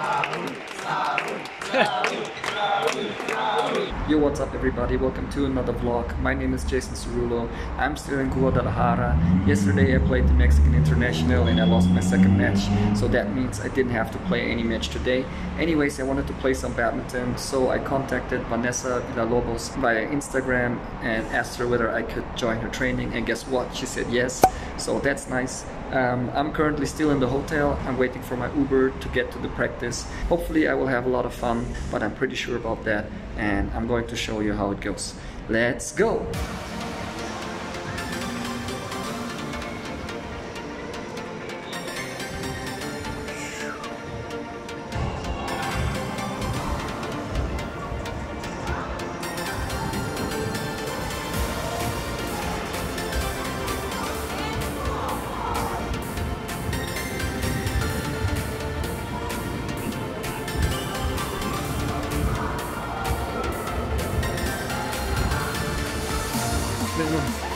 Saruul, Saruul, Saruul. Yo, what's up everybody? Welcome to another vlog. My name is Jason Cerulo. I'm still in Guadalajara. Yesterday I played the Mexican International and I lost my second match. So that means I didn't have to play any match today. Anyways, I wanted to play some badminton. So I contacted Vanessa Villalobos via Instagram and asked her whether I could join her training. And guess what? She said yes. So that's nice. Um, I'm currently still in the hotel. I'm waiting for my Uber to get to the practice. Hopefully I will have a lot of fun, but I'm pretty sure about that. And I'm going to show you how it goes. Let's go! Oh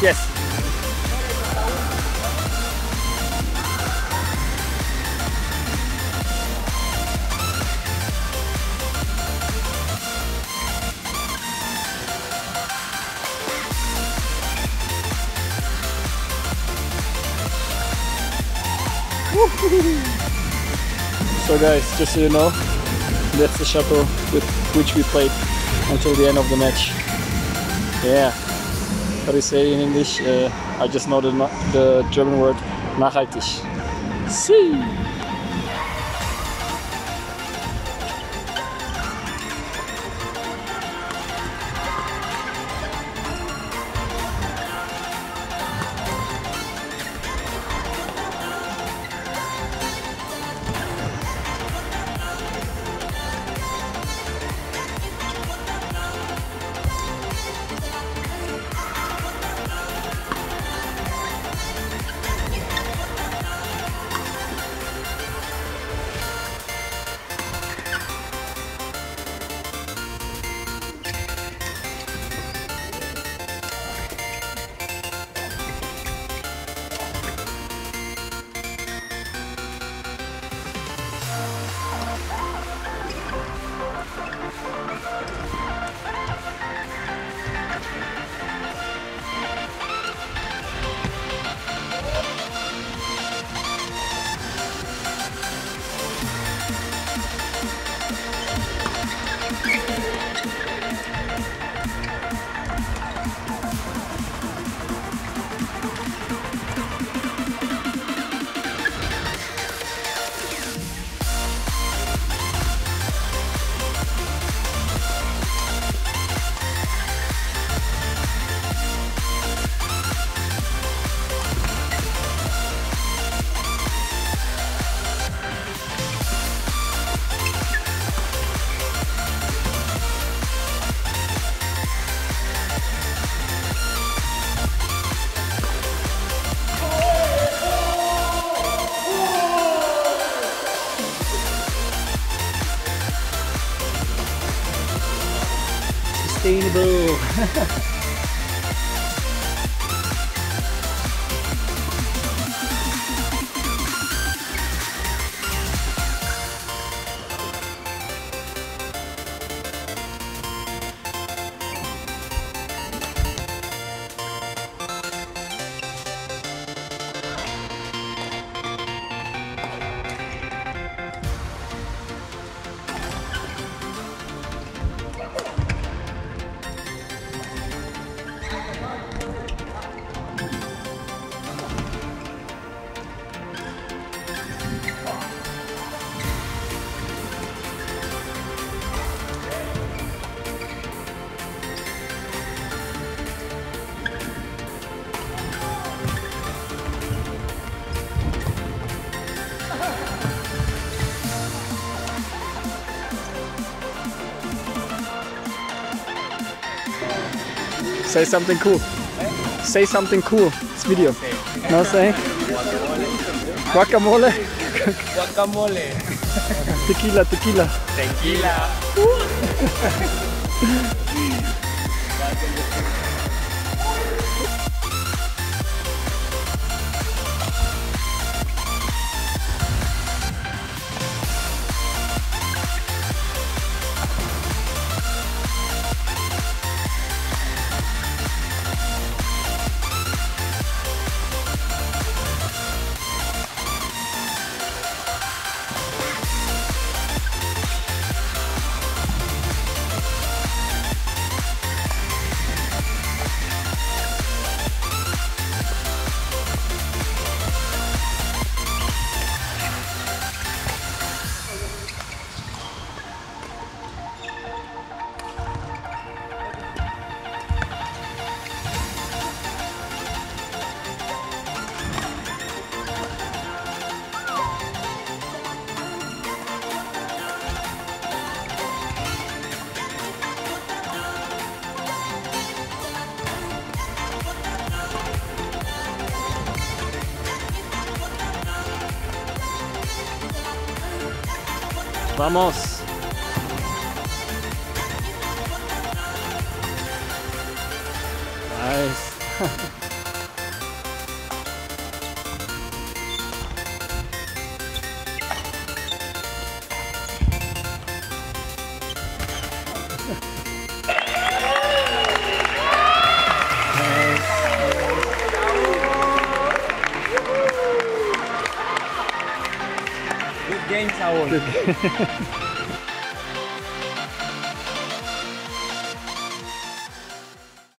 Yes. So guys, just so you know, that's the shuttle with which we played until the end of the match. Yeah. How do you say in English? Uh, I just know the, the German word nachhaltig. See. Sustainable. Say something cool. Say something cool. It's video. No say. Guacamole. Guacamole. Tequila, tequila. Tequila. Vamos. defensa hoy.